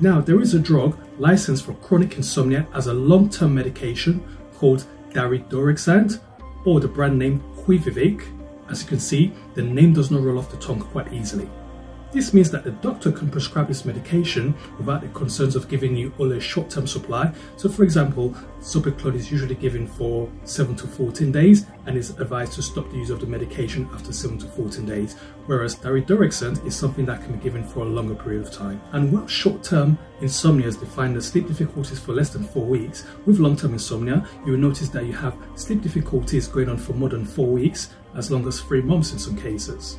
Now, there is a drug licensed for chronic insomnia as a long term medication called daridorexant or the brand name Quviviq. As you can see, the name does not roll off the tongue quite easily. This means that the doctor can prescribe this medication without the concerns of giving you only a short-term supply. So for example, Zopiclone is usually given for 7 to 14 days and is advised to stop the use of the medication after 7 to 14 days, whereas daridorexant is something that can be given for a longer period of time. And while short-term insomnia is defined as sleep difficulties for less than 4 weeks, with long-term insomnia, you will notice that you have sleep difficulties going on for more than 4 weeks, as long as 3 months in some cases.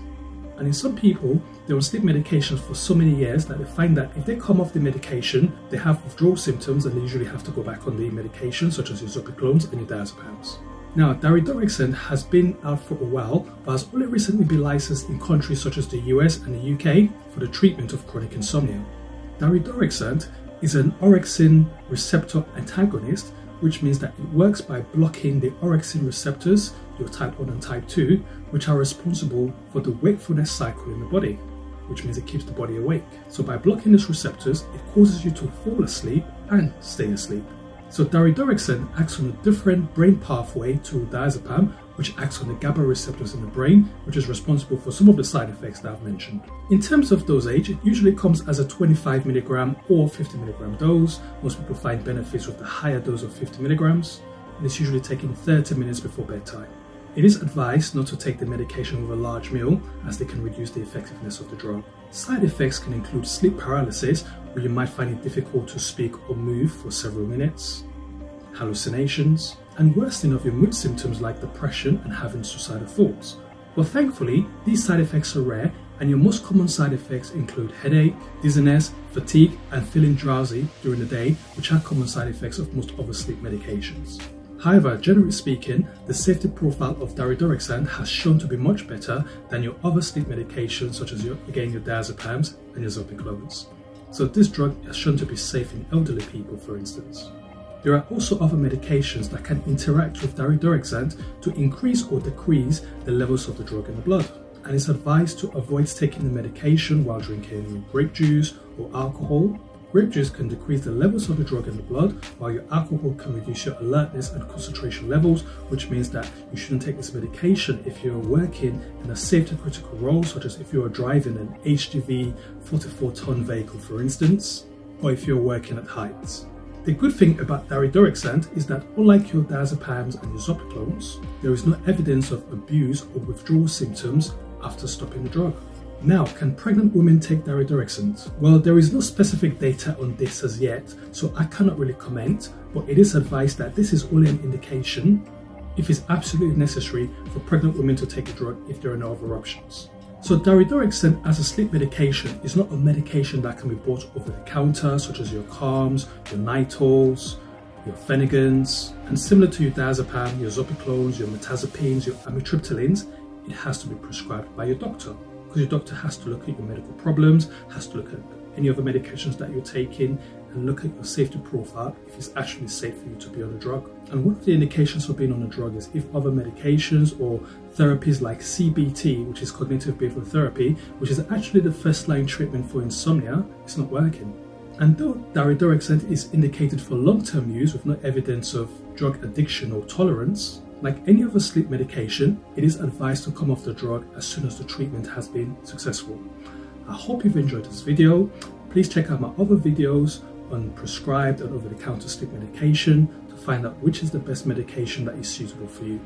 And in some people, they will sleep medications for so many years that they find that if they come off the medication, they have withdrawal symptoms and they usually have to go back on the medication, such as your Zopiclones and diazepams. Now, daridorexant has been out for a while, but has only recently been licensed in countries such as the US and the UK for the treatment of chronic insomnia. Daridorexant is an orexin receptor antagonist which means that it works by blocking the orexin receptors, your type 1 and type 2, which are responsible for the wakefulness cycle in the body, which means it keeps the body awake. So by blocking these receptors, it causes you to fall asleep and stay asleep. So daridorexant acts on a different brain pathway to diazepam, which acts on the GABA receptors in the brain, which is responsible for some of the side effects that I've mentioned. In terms of dosage, it usually comes as a 25 milligram or 50 milligram dose. Most people find benefits with the higher dose of 50 milligrams, and it's usually taken 30 minutes before bedtime. It is advised not to take the medication with a large meal as they can reduce the effectiveness of the drug. Side effects can include sleep paralysis, where you might find it difficult to speak or move for several minutes, hallucinations, and worsening of your mood symptoms like depression and having suicidal thoughts. But thankfully, these side effects are rare, and your most common side effects include headache, dizziness, fatigue, and feeling drowsy during the day, which are common side effects of most other sleep medications. However, generally speaking, the safety profile of daridorexant has shown to be much better than your other sleep medications such as your, again your diazepams and your zopiclones. So this drug has shown to be safe in elderly people, for instance. There are also other medications that can interact with daridorexant to increase or decrease the levels of the drug in the blood. And it's advised to avoid taking the medication while drinking grape juice or alcohol Grape juice can decrease the levels of the drug in the blood, while your alcohol can reduce your alertness and concentration levels, which means that you shouldn't take this medication if you're working in a safety critical role, such as if you're driving an HGV 44 ton vehicle, for instance, or if you're working at heights. The good thing about daridorexant is that unlike your diazepams and your zopiclones, there is no evidence of abuse or withdrawal symptoms after stopping the drug. Now, can pregnant women take daridorexant? Well, there is no specific data on this as yet, so I cannot really comment, but it is advised that this is only an indication if it's absolutely necessary for pregnant women to take the drug if there are no other options. So daridorexant as a sleep medication is not a medication that can be bought over the counter, such as your Kalms, your Nytols, your Phenergans, and similar to your diazepam, your Zopiclones, your mirtazapines, your amitriptylines, it has to be prescribed by your doctor because your doctor has to look at your medical problems, has to look at any other medications that you're taking, and look at your safety profile if it's actually safe for you to be on a drug. And one of the indications for being on a drug is if other medications or therapies like CBT, which is cognitive behavioral therapy, which is actually the first line treatment for insomnia, is not working. And though daridorexant is indicated for long term use with no evidence of drug addiction or tolerance, like any other sleep medication, it is advised to come off the drug as soon as the treatment has been successful. I hope you've enjoyed this video. Please check out my other videos on prescribed and over-the-counter sleep medication to find out which is the best medication that is suitable for you.